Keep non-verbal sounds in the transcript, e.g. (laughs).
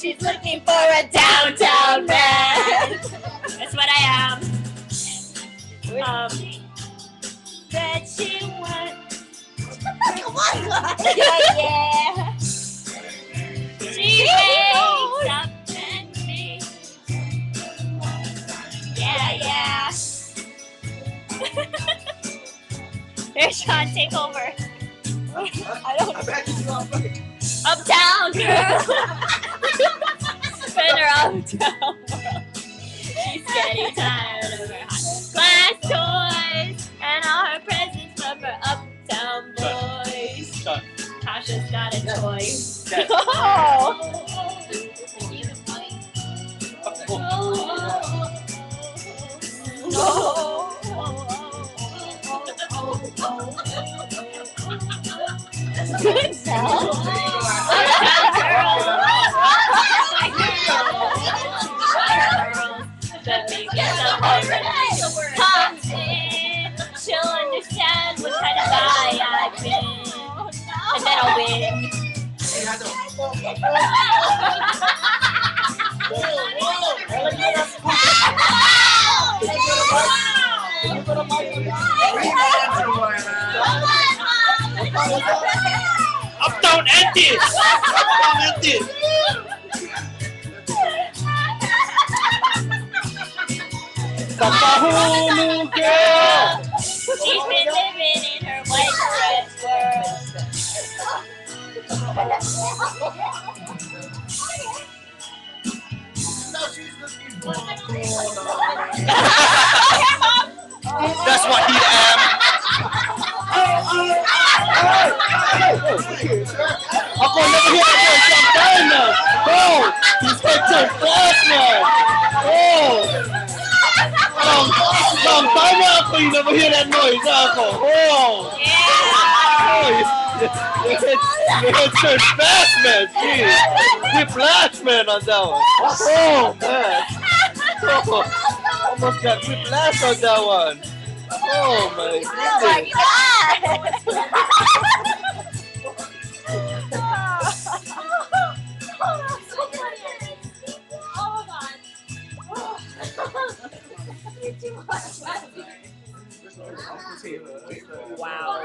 she's looking for a downtown man. That's what I am. Um, That she wants. Come on, guys. yeah. she wakes up and me. Yeah, yeah. Here, Sean, take over. I (laughs) don't I bet you off. Uptown girl. (laughs) Spin uptown. She's getting tired of her high class toys and all her presents from her uptown boys. Shut. Tasha's got a toy. know. Good sound. Girl. The biggest of her comes in. She'll understand what kind of guy I've been. And then I'll win. Hey, I know. Uptown Antis! Antis! Kapahulu girl! She's been living in her white dress world. That's what he am. Ako never hear that China. Oh, he's such a fast man. Time na ako you never hear that noise ako. Oh. Oh, you, you, hit, you hit such fast man. Jeez. Whiplash man on that one. Oh, man. Oh, almost got whiplash on that one. Oh, my Oh my goodness. god! Wow.